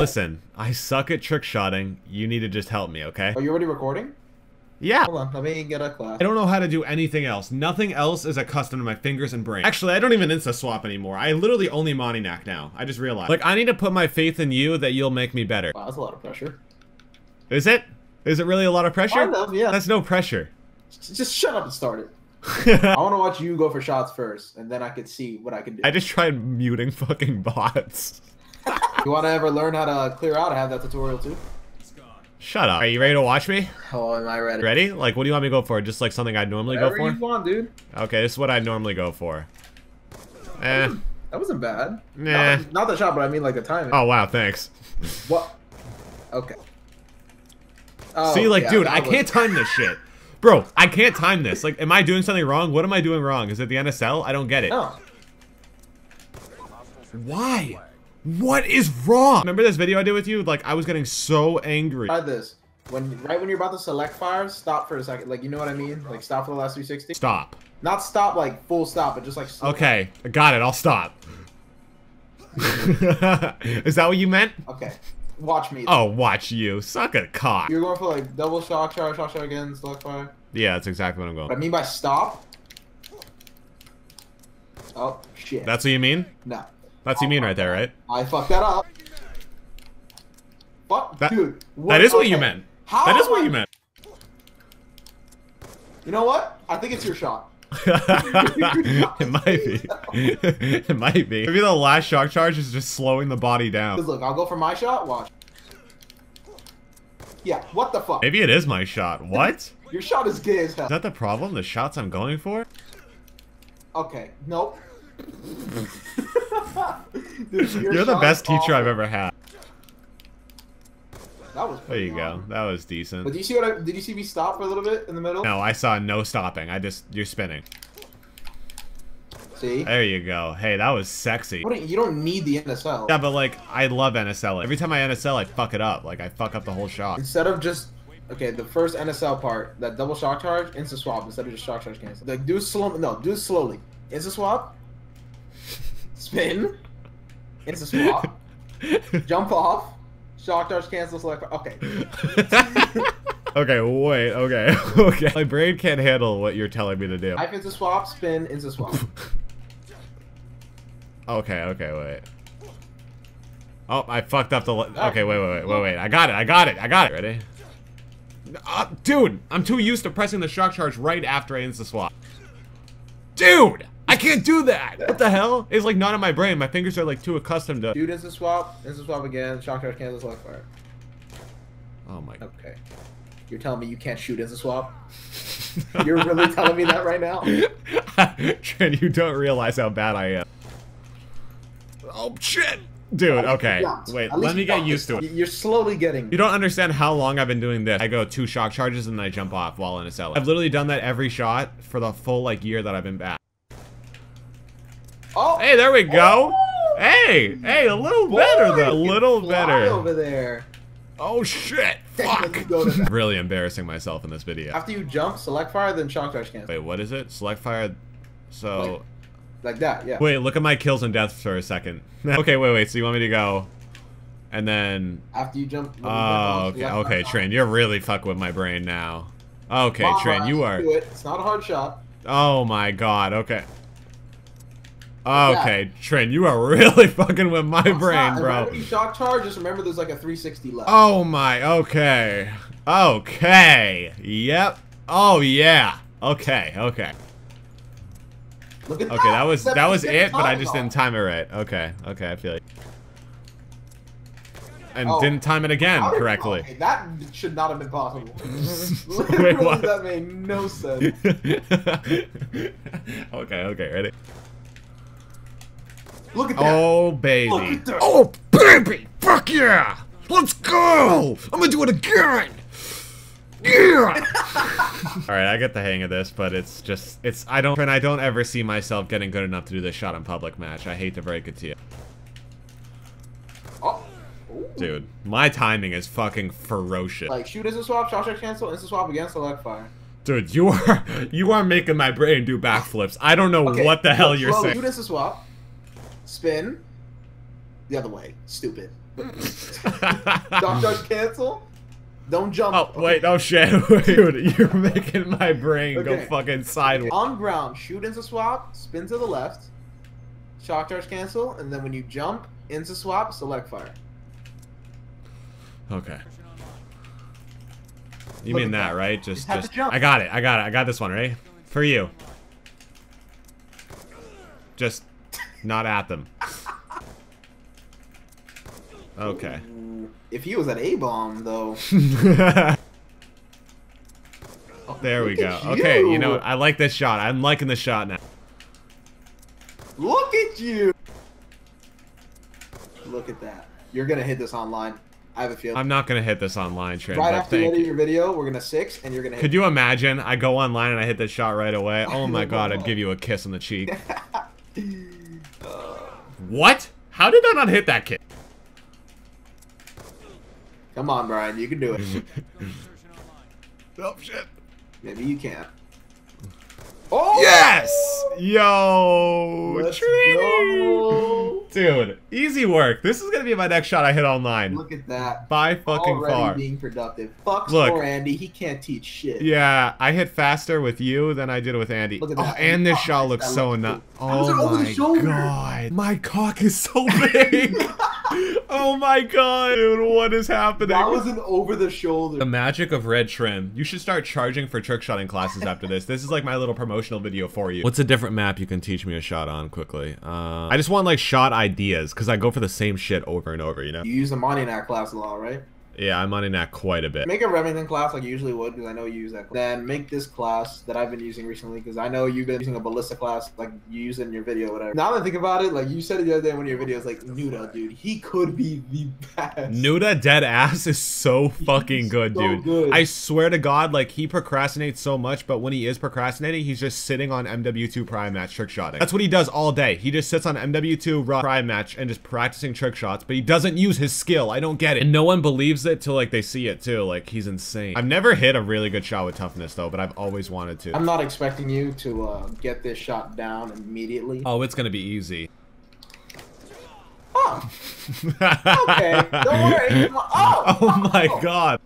Listen, I suck at trick shotting. You need to just help me, okay? Are you already recording? Yeah. Hold on, let me get a class. I don't know how to do anything else. Nothing else is accustomed to my fingers and brain. Actually, I don't even insta swap anymore. I literally only Moninac now. I just realized. Like, I need to put my faith in you that you'll make me better. Wow, that's a lot of pressure. Is it? Is it really a lot of pressure? Of, yeah. That's no pressure. Just shut up and start it. I want to watch you go for shots first, and then I could see what I can do. I just tried muting fucking bots. You want to ever learn how to clear out? I have that tutorial too. Shut up. Are you ready to watch me? Oh, am I ready? Ready? Like, what do you want me to go for? Just like something I'd normally Whatever go for? you want, dude. Okay, this is what I'd normally go for. Eh. That wasn't bad. Nah. Not, not the shot, but I mean like the timing. Oh, wow, thanks. What? Okay. Oh, See, like, yeah, dude, I was- can't time this shit. Bro, I can't time this. Like, am I doing something wrong? What am I doing wrong? Is it the NSL? I don't get it. No. Why? What is wrong? Remember this video I did with you? Like, I was getting so angry. Try this. When right when you're about to select fire, stop for a second. Like you know what I mean? Like stop for the last 360. Stop. Not stop like full stop, but just like slow Okay, I got it. I'll stop. is that what you meant? Okay. Watch me. Oh, watch you. Suck a cock. You're going for like double shock charge, shock charge again, select fire. Yeah, that's exactly what I'm going. What I mean by stop. Oh shit. That's what you mean? no. That's what you mean right there, right? I fucked that up. What, That- dude? That is what you meant. How That is what I- you meant. You know what? I think it's your shot. it might be. it might be. Maybe the last shock charge is just slowing the body down. Look, I'll go for my shot. Watch. Yeah. What the fuck? Maybe it is my shot. What? Your shot is gay as hell. Is that the problem? The shots I'm going for? Okay. Nope. Dude, your You're the best teacher I've ever had. That was. There you go. That was decent. But do you see what I? Did you see me stop for a little bit in the middle? No, I saw no stopping. I just you're spinning. See. There you go. Hey, that was sexy. You, don't need the NSL. Yeah, but like I love NSL. Every time I NSL, I fuck it up. Like I fuck up the whole shot. Instead of just okay, the first NSL part, that double shock charge, instant swap instead of just shock charge cancel. Like do slow. No, do it slowly. Instant swap. Spin. Instant swap. Jump off. Shock charge cancel. Select. Okay. okay, wait. Okay, okay. My brain can't handle what you're telling me to do. Knife instant swap. Spin. Instant swap. Okay, okay, wait. Oh, I fucked up the. li- Okay, wait, wait, wait, wait, wait. I got it. I got it. I got it. Ready? Uh, dude, I'm too used to pressing the shock charge right after I insta swap. Dude, can't do that. What the hell? It's like not in my brain. My fingers are like too accustomed to. Dude, instant swap. Instant swap again. Shock charge cancel. Select fire. Oh my. God. Okay. You're telling me you can't shoot instant swap? You're really telling me that right now? Trent, you don't realize how bad I am. Oh shit, dude. Okay, wait. Let me get used to it. You're slowly getting. You don't understand how long I've been doing this. I go two shock charges and then I jump off while in a cell. I've literally done that every shot for the full like year that I've been back. Oh, Hey, there we go. Oh! Hey, hey, a little boy, better though. A little better. over there. Oh shit. Fuck. go to that. really embarrassing myself in this video. After you jump, select fire, then shock charge cancel. Wait, what is it? Select fire. So, Like that, yeah. wait, look at my kills and deaths for a second. okay, wait, wait. So you want me to go, and then After you jump. when you jump Oh, off, okay, select okay. Trinn, you're really fucking with my brain now. Okay, Trinn, you are. It. It's not a hard shot. Oh my god, okay. Okay, Trinn, you are really fucking with my It's brain, not. Bro. when you shock charge, just remember there's like a 360 left. Oh my, okay. Okay. Yep. Oh yeah. Okay, okay. Look at that. Okay, that was that was it, but I just off. didn't time it right. Okay, okay, I feel it. And Oh. didn't time it again How did- correctly. Okay, that should not have been possible. Wait, what? that made no sense. okay, okay, ready? Look at that. Oh baby. Look at that. Oh baby. Fuck yeah. Let's go. I'm gonna do it again. Yeah. All right, I get the hang of this, but it's just it's I don't and I don't ever see myself getting good enough to do this shot in public match. I hate to break it to you. Oh. Dude, my timing is fucking ferocious. Like shoot instant swap, shot charge cancel, instant swap again, select fire. Dude, you are you are making my brain do backflips. I don't know Okay, what the hell you're slowly, saying. Shoot instant swap, spin, the other way. Stupid. Shock charge cancel. Don't jump. oh, Okay. wait, oh shit. Dude, you're making my brain go fucking sideways. On ground, shoot into swap, spin to the left, shock charge cancel, and then when you jump into swap, select fire. Okay. You Look mean that, that. right? Just, Just just. I got it. I got it. I got this one, right? For you. Just not at them. Okay. If he was at A bomb though, there we go. at Okay, you know what? I like this shot. I'm liking the shot now. look at you. Look at that. You're gonna hit this online. I have a feeling. I'm not gonna hit this online, Trent. right after you thank edit your video, we're gonna six, and you're gonna hit. Could you imagine? I go online and I hit this shot right away. Oh my god! I'd give you a kiss on the cheek. What? How did I not hit that kid? Come on, Brian. You can do it. Oh shit. Maybe you can't. Oh Yes! Yo! Let's go. Dude, easy work. This is gonna be my next shot I hit online. Look at that. By fucking Already far. being productive. Fuck Look. poor Andy. He can't teach shit. Yeah, I hit faster with you than I did with Andy. Look at oh, and this Oh, shot looks so nuts. cool. How is Oh over the oh my god. My cock is so big. oh my god, dude, what is happening? That was an over the shoulder. The magic of Red Trinn. You should start charging for trick shotting classes after this. This is like my little promotional video for you. What's a different map you can teach me a shot on quickly? Uh, I just want like shot ideas because I go for the same shit over and over, you know? You use the Moninac class a lot, right? Yeah, I'm on that quite a bit. Make a Remington class like you usually would, because I know you use that. Class. Then make this class that I've been using recently, because I know you've been using a ballista class, like you use it in your video, whatever. Now that I think about it, like you said it the other day in one of your videos, like Nuda, dude, he could be the best. Nuda dead ass is so fucking He's good, so dude. good. I swear to God, like he procrastinates so much, but when he is procrastinating, he's just sitting on MW2 Prime Match trick shotting. That's what he does all day. He just sits on MW2 Raw Prime Match and just practicing trick shots, but he doesn't use his skill. I don't get it. And no one believes it till like they see it too. Like he's insane. I've never hit a really good shot with toughness though, but I've always wanted to. I'm not expecting you to uh, get this shot down immediately. Oh, it's gonna be easy. Oh, okay. Don't worry. Oh, Oh my god.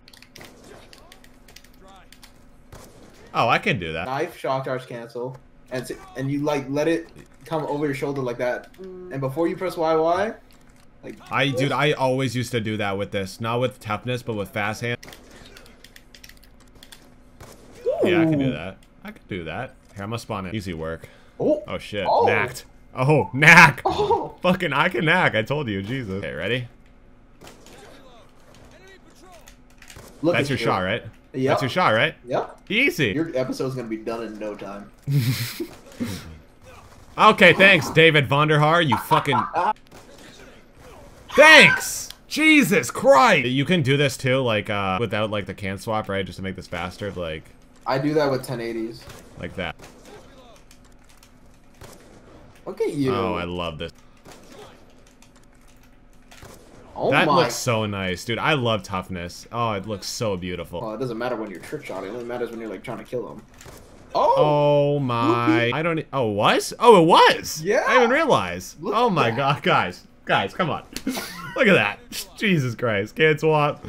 Oh, I can do that. Knife, shock charge, cancel, and and you like let it come over your shoulder like that, and before you press YY, like I, dude, I always used to do that with this. Not with toughness, but with fast hand. Yeah, I can do that. I can do that. Here, I'm gonna spawn it. Easy work. Oh, Oh shit, Oh. knacked. Oh, knack. oh, Fucking, I can knack. I told you, Jesus. Okay, ready? look That's your you. shot, right? Yep. That's your shot, right? Yep. Easy. Your episode's gonna be done in no time. Okay, thanks, David Vonderhaar. You fucking. Thanks. Jesus Christ. You can do this too, like uh, without like the can swap, right? Just to make this faster, like, I do that with 1080s. like that. Look at you. Oh, I love this. Oh my. that my. looks so nice, dude. I love toughness. Oh, it looks so beautiful. Well, it doesn't matter when you're trick shot. It only matters when you're like trying to kill them. Oh. Oh my! I don't. e- Oh, it was? Oh, it was. Yeah. I didn't realize. Look oh my god, guys, guys, come on! Look at that. Jesus Christ, can't swap.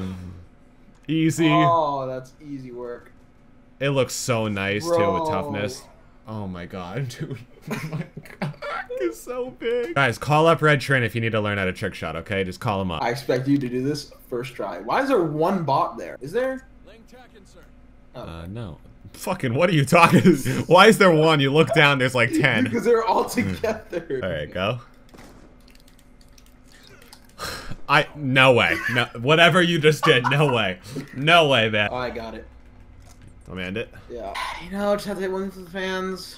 Easy. Oh, that's easy work. It looks so nice too with toughness. Oh my god, dude. Oh my god, it's so big. Guys, call up Red Trinn if you need to learn how to trick shot. Okay, just call him up. I expect you to do this first try. Why is there one bot there? Is there? Oh. Uh, no. Fucking, what are you talking? Why is there one? You look down, there's like ten. because they're all together. All right, go. I no way. No, whatever you just did, no way, no way, man. Oh, I got it. Let me end it. Yeah. You know, just have to hit one for the fans.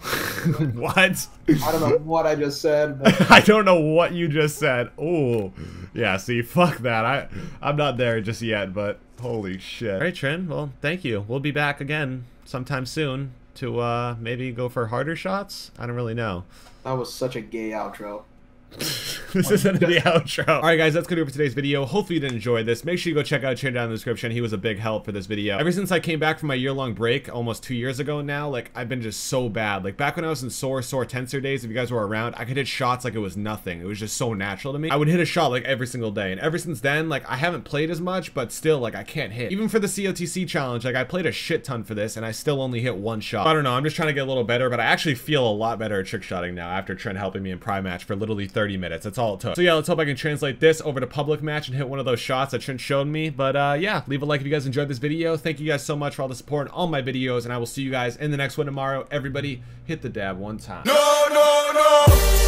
what? I don't know what I just said, but I don't know what you just said. Oh, yeah. See, fuck that. I I'm not there just yet, but holy shit. All right, Trinn. Well, thank you. We'll be back again sometime soon to uh maybe go for harder shots. I don't really know. that was such a gay outro. this isn't the outro. All right, guys, that's gonna do it for today's video. Hopefully you did enjoy this. Make sure you go check out Chin down in the description. He was a big help for this video. Ever since I came back from my year-long break, almost two years ago now, like I've been just so bad. Like back when I was in sore, sore Tenser days, if you guys were around, I could hit shots like it was nothing. It was just so natural to me. I would hit a shot like every single day, and ever since then, like I haven't played as much, but still, like I can't hit. Even for the COTC challenge, like I played a shit ton for this, and I still only hit one shot. I don't know. I'm just trying to get a little better, but I actually feel a lot better at trick shotting now after Trent helping me in prime match for literally 30 minutes. That's all it took. So yeah, let's hope I can translate this over to public match and hit one of those shots that Trent showed me. But uh, yeah, leave a like if you guys enjoyed this video. Thank you guys so much for all the support on all my videos, and I will see you guys in the next one tomorrow. Everybody, hit the dab one time. No, no, no.